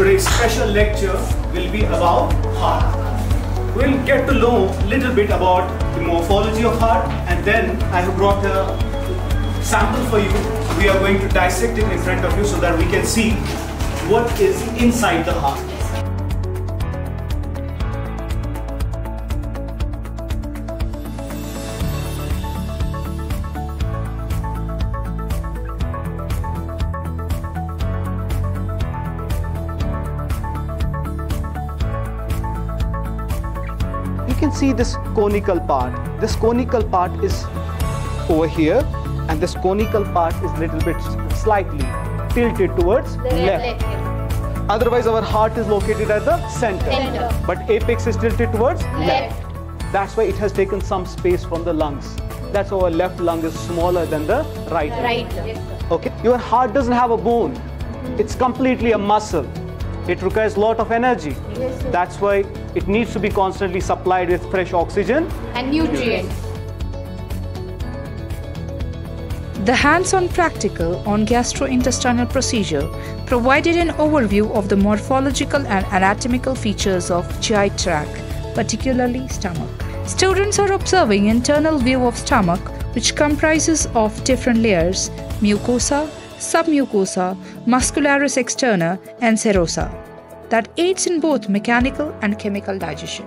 Today's special lecture will be about heart. We'll get to know a little bit about the morphology of heart and then I have brought a sample for you. We are going to dissect it in front of you so that we can see what is inside the heart. Can see this conical part. This conical part is over here and this conical part is little bit slightly tilted towards left. Otherwise our heart is located at the center. Center. But apex is tilted towards Left. That's why it has taken some space from the lungs. That's why our left lung is smaller than the right. lung. Right. Okay, your heart doesn't have a bone. It's completely a muscle. It requires a lot of energy. Yes, sir. That's why it needs to be constantly supplied with fresh oxygen. And nutrients. The hands-on practical on gastrointestinal procedure provided an overview of the morphological and anatomical features of GI tract, particularly stomach. Students are observing internal view of stomach which comprises of different layers mucosa, submucosa, muscularis externa and serosa that aids in both mechanical and chemical digestion.